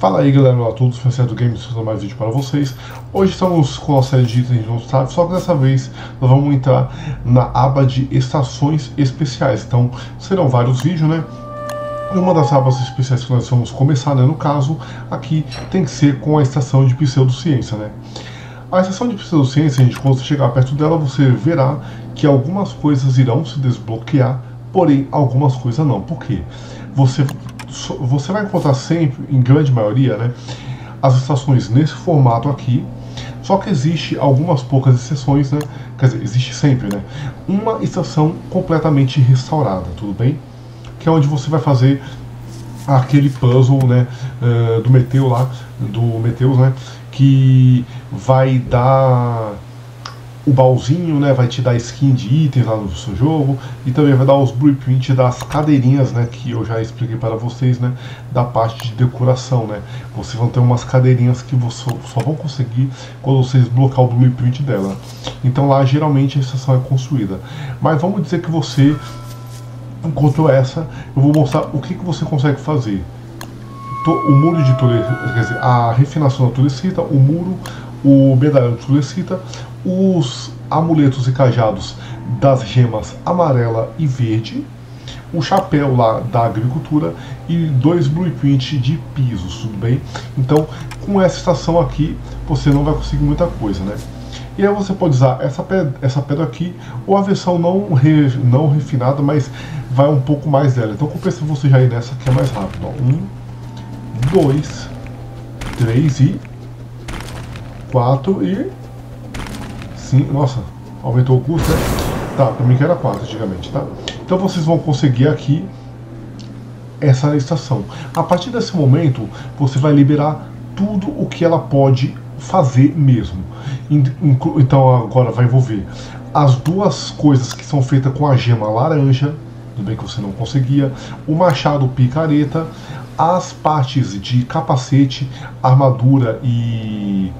Fala aí galera, olá a todos, do Games, fazendo mais vídeo para vocês. Hoje estamos com a série de itens de sabe, só que dessa vez nós vamos entrar na aba de estações especiais. Então serão vários vídeos, né? Uma das abas especiais que nós vamos começar, né, no caso, aqui tem que ser com a estação de pseudociência, né? A estação de pseudociência, gente, quando você chegar perto dela, você verá que algumas coisas irão se desbloquear, porém algumas coisas não. Por quê? Você você vai encontrar sempre, em grande maioria, né, as estações nesse formato aqui, só que existe algumas poucas exceções, né? Quer dizer, existe sempre, né? Uma estação completamente restaurada, tudo bem? Que é onde você vai fazer aquele puzzle, né? Uh, do Meteu lá, do Meteus, né? Que vai dar o baúzinho, né, vai te dar skin de itens lá no seu jogo e também vai dar os blueprints das cadeirinhas, né, que eu já expliquei para vocês, né, da parte de decoração, né. Vocês vão ter umas cadeirinhas que você só vão conseguir quando vocês bloquear o blueprint dela. Então lá geralmente a estação é construída. Mas vamos dizer que você encontrou essa, eu vou mostrar o que, que você consegue fazer. O muro de Tulecita, a refinação da Tulecita, o muro, o medalhão de Tulecita, os amuletos e cajados das gemas amarela e verde, o chapéu lá da agricultura e dois blueprints de pisos, tudo bem? Então, com essa estação aqui, você não vai conseguir muita coisa, né? E aí você pode usar essa pedra, essa pedra aqui, ou a versão não, re, não refinada, mas vai um pouco mais dela. Então compensa você já ir nessa que é mais rápido. Ó. Um, dois, três e quatro e Sim, nossa, aumentou o custo, né? Tá, pra mim que era 4 antigamente, tá? Então vocês vão conseguir aqui essa estação. A partir desse momento, você vai liberar tudo o que ela pode fazer mesmo. Então agora vai envolver as duas coisas que são feitas com a gema laranja, tudo bem que você não conseguia, o machado picareta, as partes de capacete, armadura e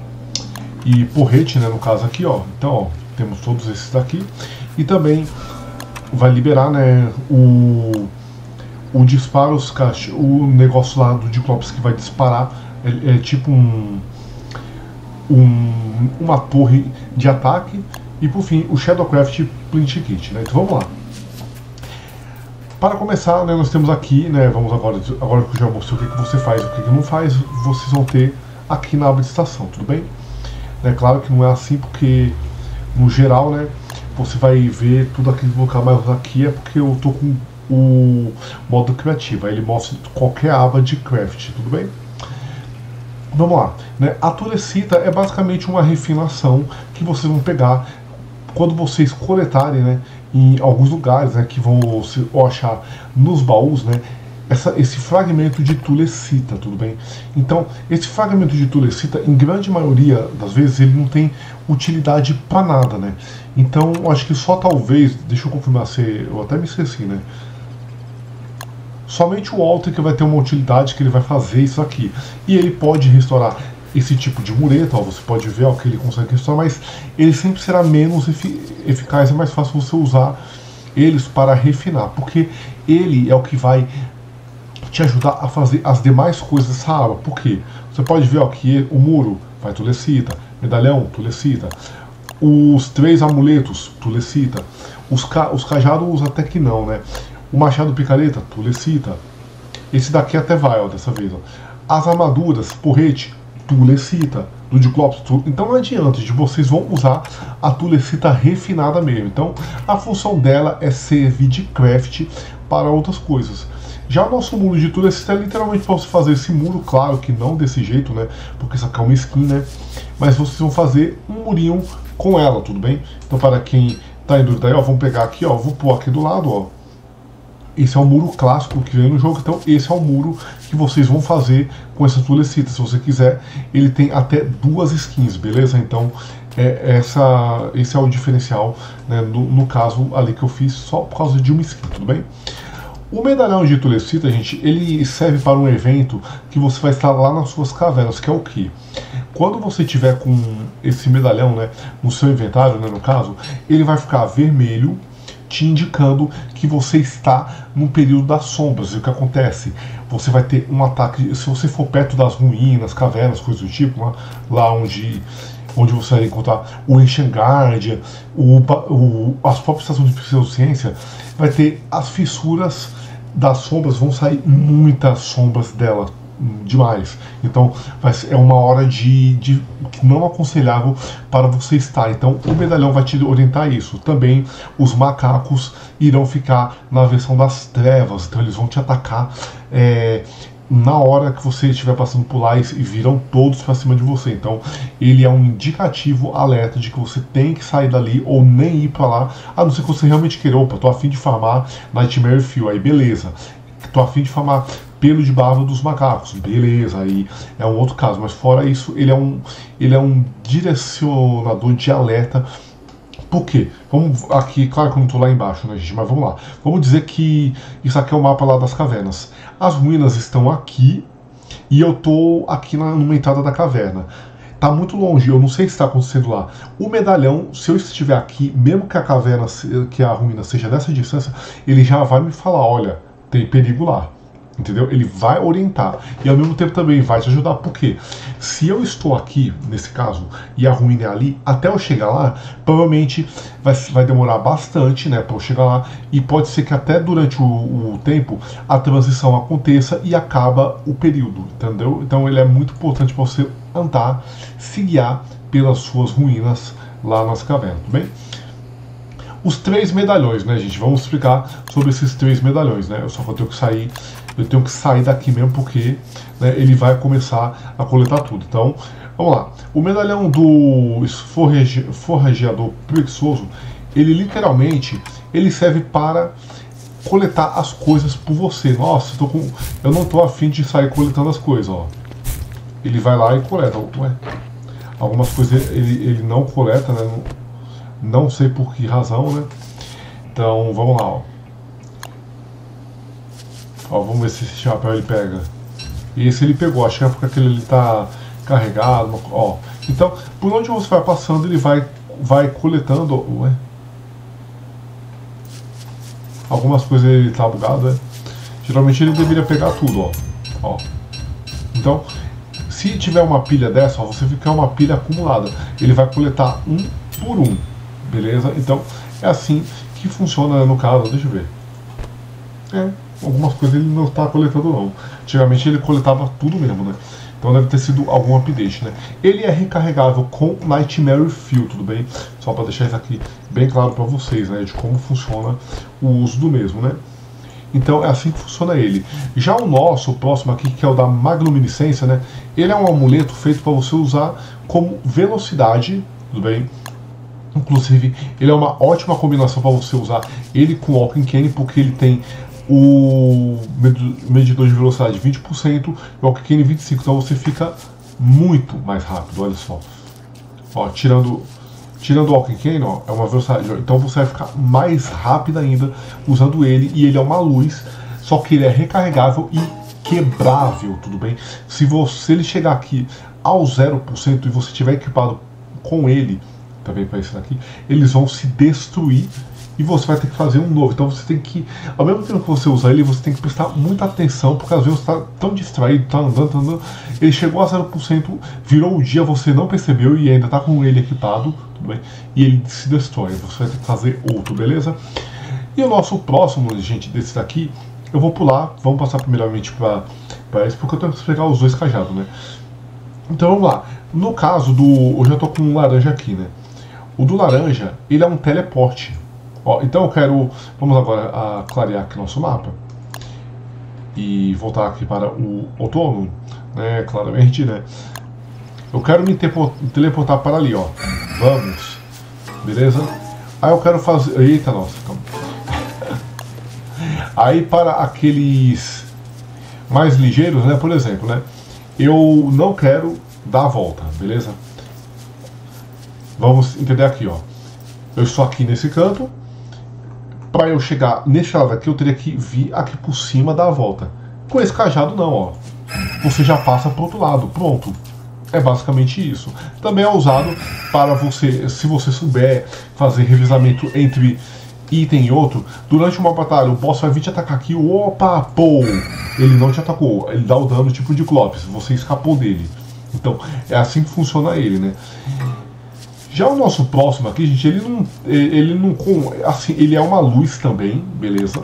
e porrete, né, no caso aqui, ó. Então, ó, temos todos esses daqui. E também vai liberar, né, o, o disparo, os o negócio lá do Diclops que vai disparar, é, é tipo um, um, uma torre de ataque. E por fim, o Shadowcraft Plint Kit, né. Então vamos lá. Para começar, né, nós temos aqui, né, vamos agora, agora que eu já mostrei o que, que você faz e o que, que não faz, vocês vão ter aqui na aba de estação, tudo bem? É claro que não é assim porque, no geral, né, você vai ver tudo aquilo local, mas aqui é porque eu tô com o modo criativo, aí ele mostra qualquer aba de craft, tudo bem? Vamos lá, né? a Turecita é basicamente uma refinação que vocês vão pegar quando vocês coletarem né, em alguns lugares né, que vão se achar nos baús, né, essa, esse fragmento de tulecita, tudo bem? Então, esse fragmento de tulecita, em grande maioria das vezes, ele não tem utilidade para nada, né? Então, acho que só talvez, deixa eu confirmar se eu até me esqueci, né? Somente o Alter que vai ter uma utilidade que ele vai fazer isso aqui. E ele pode restaurar esse tipo de mureta, ó, você pode ver ó, que ele consegue restaurar, mas ele sempre será menos eficaz, é mais fácil você usar eles para refinar, porque ele é o que vai te ajudar a fazer as demais coisas dessa aba. Por quê? Você pode ver ó, que o muro vai tulecita, medalhão, tulecita, os três amuletos, tulecita, os, ca os cajados até que não, né? O machado picareta, tulecita. Esse daqui até vai, ó, dessa vez. Ó. As armaduras, porrete, tulecita. Do Diclops, tu... então não adianta, de vocês vão usar a tulecita refinada mesmo. Então a função dela é servir de craft para outras coisas. Já o nosso muro de tudo é literalmente para você fazer esse muro, claro que não desse jeito, né? Porque isso aqui é uma skin, né? Mas vocês vão fazer um murinho com ela, tudo bem? Então para quem tá em dúvida aí, ó, vamos pegar aqui, ó, vou pôr aqui do lado, ó. Esse é o muro clássico que vem no jogo, então esse é o muro que vocês vão fazer com essa tulecita. Se você quiser, ele tem até duas skins, beleza? Então é, essa, esse é o diferencial, né, no, no caso ali que eu fiz só por causa de uma skin, tudo bem? O medalhão de Tulecita, gente, ele serve para um evento que você vai estar lá nas suas cavernas, que é o que? Quando você tiver com esse medalhão, né, no seu inventário, né, no caso, ele vai ficar vermelho, te indicando que você está no período das sombras. E o que acontece? Você vai ter um ataque, se você for perto das ruínas, cavernas, coisas do tipo, lá, lá onde onde você vai encontrar o Ancient Guardian, o, o, as próprias estações de pseudociência, vai ter as fissuras das sombras, vão sair muitas sombras dela, demais. Então é uma hora de, de não aconselhável para você estar. Então o medalhão vai te orientar isso. Também os macacos irão ficar na versão das trevas, então eles vão te atacar. É, na hora que você estiver passando por lá e virão todos para cima de você. Então, ele é um indicativo alerta de que você tem que sair dali ou nem ir para lá, a não ser que você realmente queira. Opa, tô afim de farmar Nightmare Fuel, aí beleza. Tô afim de farmar pelo de barba dos macacos, beleza, aí é um outro caso. Mas fora isso, ele é um, ele é um direcionador de alerta por quê? Vamos aqui, claro que eu não estou lá embaixo, né, gente? Mas vamos lá. Vamos dizer que isso aqui é o mapa lá das cavernas. As ruínas estão aqui e eu estou aqui na, numa entrada da caverna. Tá muito longe, eu não sei se está acontecendo lá. O medalhão, se eu estiver aqui, mesmo que a caverna, que a ruína seja dessa distância, ele já vai me falar, olha, tem perigo lá entendeu? Ele vai orientar e ao mesmo tempo também vai te ajudar, porque se eu estou aqui, nesse caso, e a ruína é ali, até eu chegar lá, provavelmente vai, vai demorar bastante, né, para eu chegar lá, e pode ser que até durante o, o, tempo a transição aconteça e acaba o período, entendeu? Então ele é muito importante para você andar, se guiar pelas suas ruínas lá nas cavernas, tudo bem? Os três medalhões, né, gente? Vamos explicar sobre esses três medalhões, né? Eu só vou ter que sair eu tenho que sair daqui mesmo porque né, ele vai começar a coletar tudo. Então, vamos lá. O medalhão do forrageador preguiçoso, ele literalmente ele serve para coletar as coisas por você. Nossa, eu, com, eu não estou afim de sair coletando as coisas, ó. Ele vai lá e coleta. Ué, algumas coisas ele, ele não coleta, né? Não, não sei por que razão, né? Então, vamos lá, ó. Ó, vamos ver se esse chapéu ele pega. Esse ele pegou, acho que é porque aquele ele tá carregado. Ó. Então, por onde você vai passando, ele vai, vai coletando. Ué? Algumas coisas ele tá bugado, é? Geralmente ele deveria pegar tudo, ó. ó. Então, se tiver uma pilha dessa, ó, você fica uma pilha acumulada. Ele vai coletar um por um, beleza? Então, é assim que funciona no caso, deixa eu ver. É, algumas coisas ele não está coletando não. Antigamente ele coletava tudo mesmo, né? Então deve ter sido algum update, né? Ele é recarregável com Nightmare Fuel, tudo bem? Só para deixar isso aqui bem claro para vocês, né? De como funciona o uso do mesmo, né? Então é assim que funciona ele. Já o nosso, o próximo aqui, que é o da Magluminiscência, né? Ele é um amuleto feito para você usar como velocidade, tudo bem? Inclusive, ele é uma ótima combinação para você usar ele com o Walking Cane, porque ele tem o medidor de velocidade 20% e o Alkane 25%. Então você fica muito mais rápido, olha só. Ó, tirando, tirando o Alkane, ó, é uma velocidade. Então você vai ficar mais rápido ainda usando ele. E ele é uma luz, só que ele é recarregável e quebrável, tudo bem? Se você ele chegar aqui ao 0% e você tiver equipado com ele, também para esse daqui, eles vão se destruir e você vai ter que fazer um novo. Então você tem que, ao mesmo tempo que você usa ele, você tem que prestar muita atenção, porque às vezes você está tão distraído, está andando, tá andando, ele chegou a 0%, virou o dia, você não percebeu e ainda está com ele equipado, tudo bem? E ele se destrói, você vai ter que fazer outro, beleza? E o nosso próximo, gente, desse daqui, eu vou pular, vamos passar primeiramente para esse, porque eu tenho que explicar os dois cajados, né? Então vamos lá. No caso do. Eu já estou com um laranja aqui, né? O do laranja, ele é um teleporte. Ó, então eu quero. Vamos agora a clarear aqui nosso mapa. E voltar aqui para o outono, né? Claramente, né? Eu quero me teleportar para ali, ó. Vamos. Beleza? Aí eu quero fazer. Eita, nossa, calma. Aí para aqueles mais ligeiros, né? Por exemplo, né? Eu não quero dar a volta, beleza? Vamos entender aqui, ó. Eu estou aqui nesse canto, para eu chegar neste lado aqui, eu teria que vir aqui por cima da volta. Com esse cajado não, ó. Você já passa para outro lado, pronto. É basicamente isso. Também é usado para você, se você souber fazer revisamento entre item e outro, durante uma batalha o boss vai vir te atacar aqui, opa, pô, ele não te atacou, ele dá o dano tipo de Clopes, você escapou dele. Então, é assim que funciona ele, né? Já o nosso próximo aqui, gente, ele não, ele não, assim, ele é uma luz também, beleza?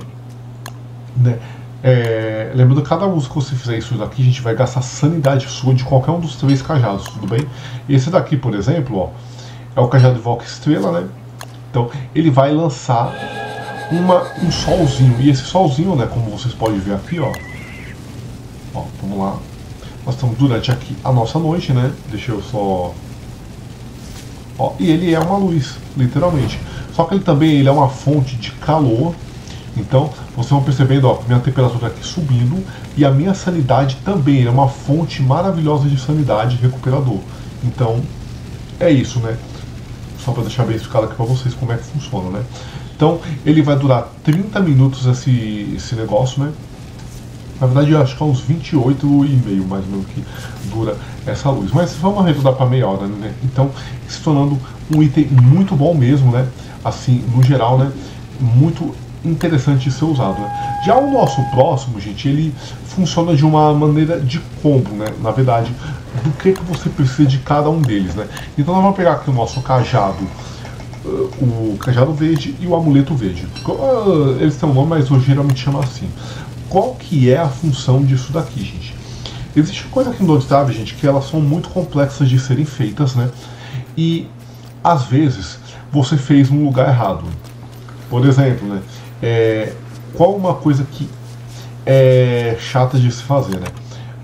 Né? É, lembrando, cada uso que você fizer isso daqui, a gente vai gastar sanidade sua de qualquer um dos três cajados, tudo bem? Esse daqui, por exemplo, ó, é o cajado de Volca Estrela, né? Então, ele vai lançar uma, um solzinho, e esse solzinho, né, como vocês podem ver aqui, ó, ó, vamos lá, nós estamos durante aqui a nossa noite, né? Deixa eu só Ó, e ele é uma luz, literalmente. Só que ele também ele é uma fonte de calor. Então, vocês vão percebendo, ó, minha temperatura aqui subindo e a minha sanidade também é uma fonte maravilhosa de sanidade recuperador. Então, é isso, né? Só para deixar bem explicado aqui para vocês como é que funciona, né? Então, ele vai durar 30 minutos esse, esse negócio, né? Na verdade, eu acho que é uns 28 e meio mais ou menos que dura essa luz. Mas vamos arredondar para meia hora, né? Então, se tornando um item muito bom mesmo, né? Assim, no geral, né? Muito interessante ser usado. Né? Já o nosso próximo, gente, ele funciona de uma maneira de combo, né? Na verdade, do que, que você precisa de cada um deles, né? Então nós vamos pegar aqui o nosso cajado, uh, o cajado verde e o amuleto verde. Uh, eles têm um nome, mas eu geralmente chamo assim qual que é a função disso daqui, gente? Existe coisa aqui no Lodestab, gente, que elas são muito complexas de serem feitas, né? E às vezes você fez no lugar errado. Por exemplo, né? É, qual uma coisa que é chata de se fazer, né?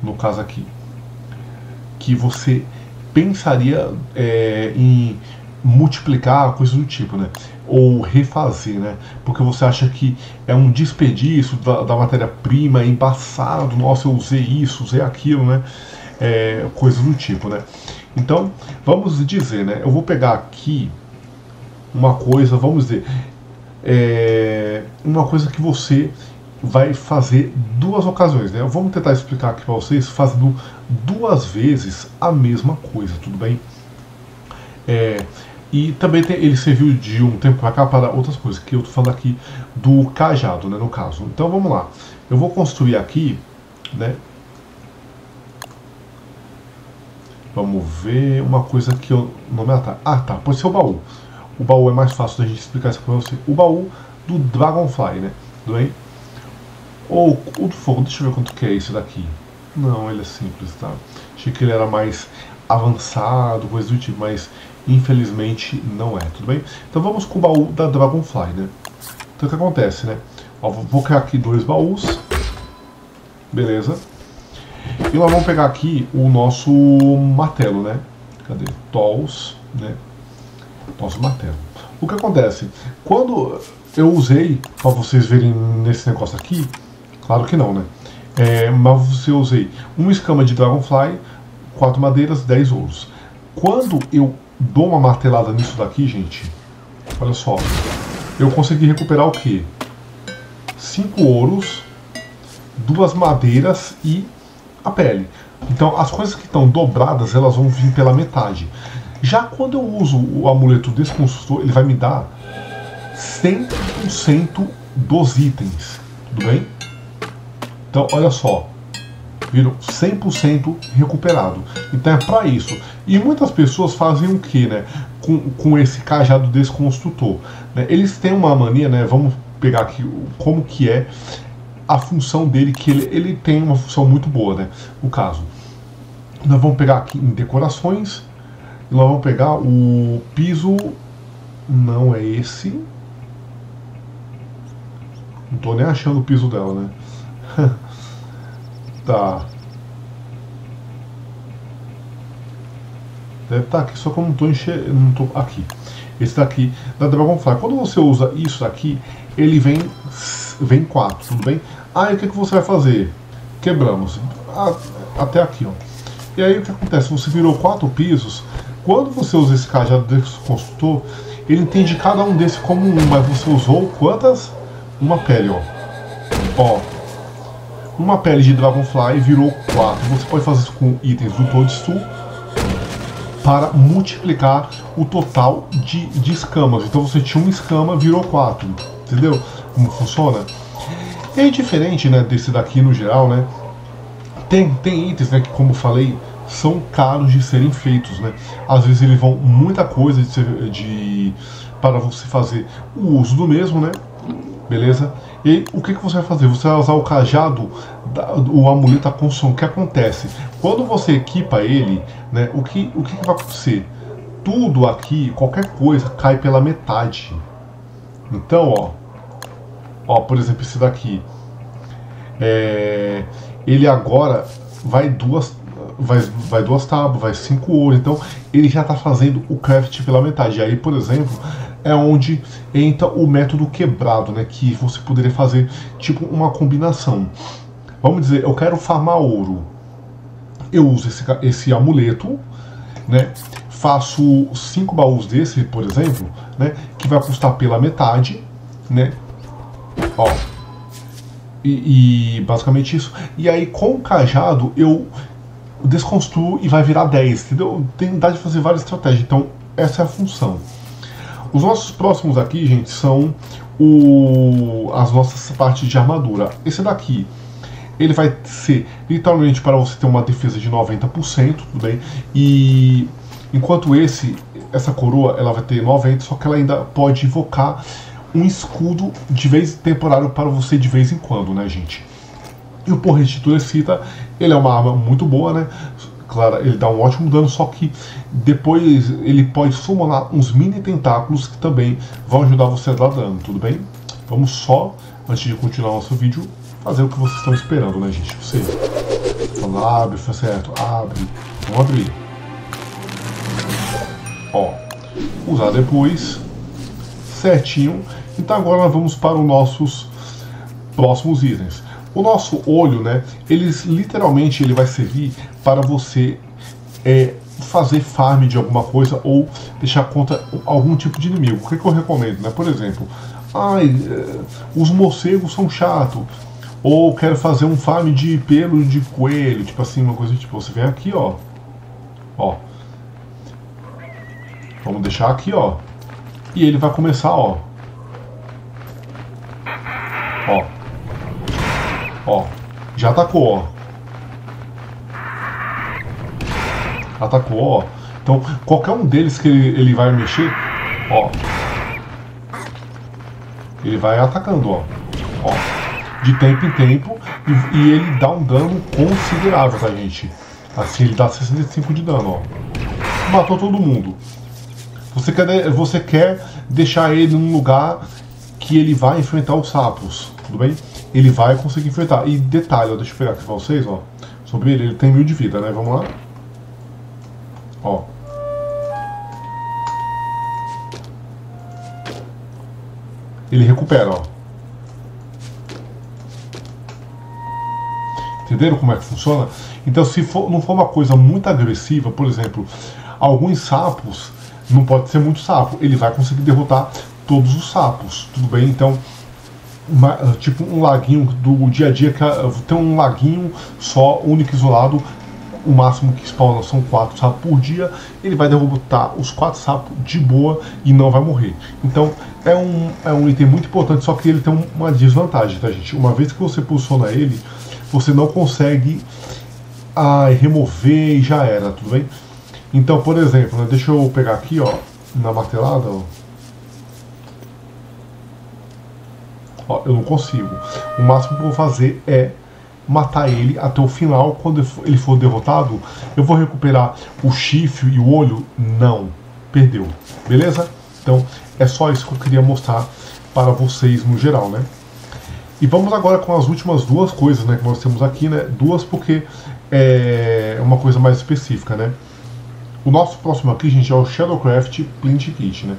No caso aqui, que você pensaria é, em multiplicar, coisas do tipo, né? Ou refazer, né? Porque você acha que é um desperdício da, da matéria-prima, é embaçado, nossa, eu usei isso, usei aquilo, né? É, coisas do tipo, né? Então, vamos dizer, né? Eu vou pegar aqui uma coisa, vamos dizer, é, uma coisa que você vai fazer duas ocasiões, né? Vamos tentar explicar aqui para vocês, fazendo duas vezes a mesma coisa, tudo bem? É, e também tem, ele serviu de um tempo para cá para outras coisas, que eu estou falando aqui do cajado, né, no caso. Então vamos lá. Eu vou construir aqui, né? Vamos ver uma coisa que eu não me atalho. Ah, tá. Pode ser o baú. O baú é mais fácil da gente explicar isso para você. O baú do Dragonfly, né? Do bem? Ou o do fogo. Deixa eu ver quanto que é esse daqui. Não, ele é simples, tá? Achei que ele era mais avançado, coisa do tipo, mas Infelizmente não é, tudo bem? Então vamos com o baú da Dragonfly, né? Então o que acontece, né? Ó, vou criar aqui dois baús. Beleza. E nós vamos pegar aqui o nosso martelo, né? Cadê? Tools, né? Nosso martelo. O que acontece? Quando eu usei, para vocês verem nesse negócio aqui, claro que não, né? É, mas você usei uma escama de Dragonfly, quatro madeiras, 10 ouros. Quando eu dou uma martelada nisso daqui, gente, olha só, eu consegui recuperar o que? Cinco ouros, duas madeiras e a pele. Então as coisas que estão dobradas, elas vão vir pela metade. Já quando eu uso o amuleto desconstrutor, ele vai me dar 100% dos itens, tudo bem? Então, olha só, viram 100% recuperado. Então é para isso. E muitas pessoas fazem o que, né? Com, com esse cajado desconstrutor. Né? Eles têm uma mania, né? Vamos pegar aqui como que é a função dele, que ele, ele tem uma função muito boa, né? No caso. Nós vamos pegar aqui em decorações. Nós vamos pegar o piso. Não é esse. Não tô nem achando o piso dela, né? Tá. Deve estar tá aqui, só que eu não estou enxergando. Não tô aqui. Esse daqui da Dragonfly. Quando você usa isso aqui, ele vem vem quatro, tudo bem? Aí o que, que você vai fazer? Quebramos. Até aqui, ó. E aí o que acontece? Você virou quatro pisos. Quando você usa esse cajado desse construtor, ele entende cada um desse como um, mas você usou quantas? Uma pele, ó. Ó, uma pele de Dragonfly virou 4. Você pode fazer isso com itens do Toadstool para multiplicar o total de, de escamas. Então você tinha uma escama, virou 4. Entendeu como funciona? É diferente, né, desse daqui no geral, né? Tem, tem itens, né, que como falei, são caros de serem feitos, né? Às vezes eles vão muita coisa de, de para você fazer o uso do mesmo, né? Beleza? E o que, que você vai fazer? Você vai usar o cajado, o amuleto construção. O que acontece? Quando você equipa ele, né, o, que, o que, que vai acontecer? Tudo aqui, qualquer coisa, cai pela metade. Então, ó, ó por exemplo, esse daqui. É, ele agora vai duas vai, vai duas tábuas, vai cinco ouro. Então ele já está fazendo o craft pela metade. Aí, por exemplo, é onde entra o método quebrado, né? Que você poderia fazer tipo uma combinação. Vamos dizer, eu quero farmar ouro. Eu uso esse, esse amuleto, né? Faço cinco baús desse, por exemplo, né? Que vai custar pela metade, né? Ó. E, e basicamente isso. E aí com o cajado eu desconstruo e vai virar 10, entendeu? Tem dá de fazer várias estratégias. Então essa é a função. Os nossos próximos aqui, gente, são o, as nossas partes de armadura. Esse daqui, ele vai ser literalmente para você ter uma defesa de 90%, tudo bem? E enquanto esse, essa coroa, ela vai ter 90%, só que ela ainda pode invocar um escudo de vez temporário para você de vez em quando, né, gente? E o porrete Turecita, ele é uma arma muito boa, né? Claro, ele dá um ótimo dano, só que depois ele pode summonar uns mini tentáculos que também vão ajudar você a dar dano, tudo bem? Vamos só, antes de continuar nosso vídeo, fazer o que vocês estão esperando, né, gente? Você falando, abre, foi certo, abre, vamos abrir. Ó, usar depois, certinho. Então agora vamos para os nossos próximos itens. O nosso olho, né, eles literalmente ele vai servir para você é, fazer farm de alguma coisa ou deixar contra algum tipo de inimigo. O que, que eu recomendo, né? Por exemplo, ai, é, os morcegos são chatos. Ou quero fazer um farm de pelo de coelho, tipo assim, uma coisa tipo, você vem aqui, ó. Ó. Vamos deixar aqui, ó. E ele vai começar, ó. Ó. Ó, já atacou, ó. Atacou, ó. Então, qualquer um deles que ele, ele vai mexer, ó. Ele vai atacando, ó. Ó. De tempo em tempo. E, e ele dá um dano considerável, tá, gente? Assim, ele dá 65 de dano, ó. Matou todo mundo. Você quer, você quer deixar ele num lugar que ele vai enfrentar os sapos, tudo bem? Ele vai conseguir enfrentar. E detalhe, ó, deixa eu pegar aqui pra vocês, ó. Sobre ele, ele tem mil de vida, né? Vamos lá. Ó. Ele recupera, ó. Entenderam como é que funciona? Então, se for, não for uma coisa muito agressiva, por exemplo, alguns sapos, não pode ser muito sapo, ele vai conseguir derrotar todos os sapos, tudo bem? Então, uma, tipo um laguinho do dia a dia, é, tem um laguinho só, único isolado, o máximo que spawna são quatro sapos por dia, ele vai derrotar os quatro sapos de boa e não vai morrer. Então é um, é um item muito importante, só que ele tem uma desvantagem, tá gente? Uma vez que você posiciona ele, você não consegue ah, remover e já era, tudo bem? Então, por exemplo, né, deixa eu pegar aqui, ó, na martelada, ó, eu não consigo. O máximo que eu vou fazer é matar ele até o final. Quando ele for derrotado, eu vou recuperar o chifre e o olho? Não. Perdeu. Beleza? Então, é só isso que eu queria mostrar para vocês no geral, né? E vamos agora com as últimas duas coisas, né, que nós temos aqui, né? Duas porque é uma coisa mais específica, né? O nosso próximo aqui, gente, é o Shadowcraft Plint Kit, né?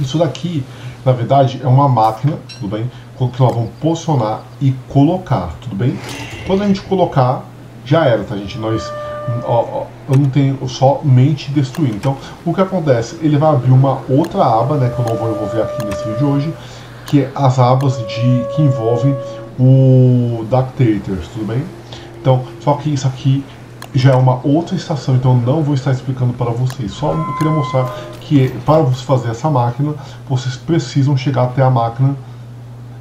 Isso daqui na verdade, é uma máquina, tudo bem? Que nós vamos posicionar e colocar, tudo bem? Quando a gente colocar, já era, tá, gente? Nós, ó, ó, eu não tenho somente destruir. Então, o que acontece? Ele vai abrir uma outra aba, né? Que eu não vou envolver aqui nesse vídeo de hoje, que é as abas de que envolvem o Dactators, tudo bem? Então, só que isso aqui já é uma outra estação, então não vou estar explicando para vocês. Só queria mostrar que para você fazer essa máquina, vocês precisam chegar até a máquina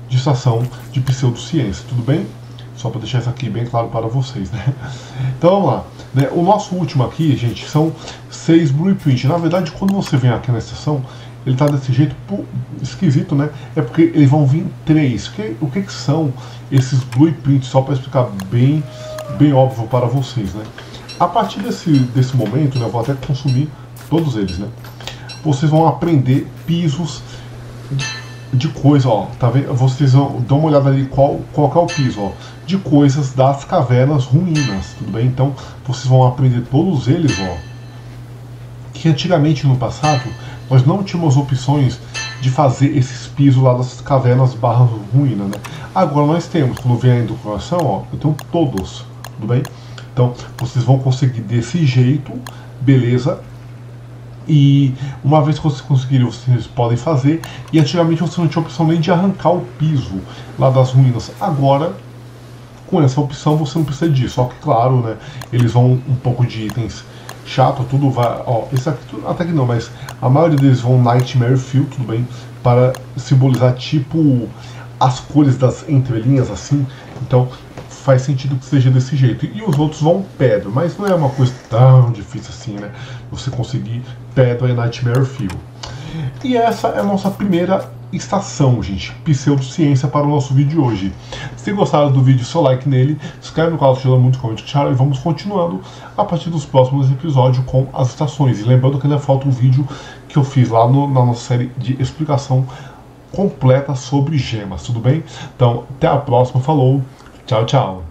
de estação de pseudociência, tudo bem? Só para deixar isso aqui bem claro para vocês, né? Então vamos lá. Né? O nosso último aqui, gente, são seis blueprints. Na verdade, quando você vem aqui na estação, ele está desse jeito esquisito, né? É porque eles vão vir três. Que, o que, que são esses blueprints? Só para explicar bem, bem óbvio para vocês, né? A partir desse, desse momento, né, eu vou até consumir todos eles, né? Vocês vão aprender pisos de coisa, ó, tá vendo? Vocês vão dar uma olhada ali qual, qual é o piso, ó, de coisas das cavernas ruínas, tudo bem? Então, vocês vão aprender todos eles, ó, que antigamente no passado nós não tínhamos opções de fazer esses pisos lá das cavernas barras ruínas, né? Agora nós temos, quando vem a educação, ó, eu tenho todos, tudo bem? Então, vocês vão conseguir desse jeito, beleza? E uma vez que vocês conseguirem, vocês podem fazer. E antigamente você não tinha opção nem de arrancar o piso lá das ruínas. Agora, com essa opção, você não precisa disso. Só que, claro, né, eles vão um pouco de itens chato, tudo vai. Ó, esse aqui até que não, mas a maioria deles vão Nightmare Field, tudo bem, para simbolizar tipo as cores das entrelinhas assim. Então faz sentido que seja desse jeito. E os outros vão pedra, mas não é uma coisa tão difícil assim, né? Você conseguir pedra em Nightmare Field. E essa é a nossa primeira estação, gente, pseudociência para o nosso vídeo de hoje. Se gostaram do vídeo, seu like nele, se inscreve no canal, ajuda muito, comente, tchau, e vamos continuando a partir dos próximos episódios com as estações. E lembrando que ainda falta um vídeo que eu fiz lá no, na nossa série de explicação completa sobre gemas, tudo bem? Então, até a próxima, falou! Tchau, tchau.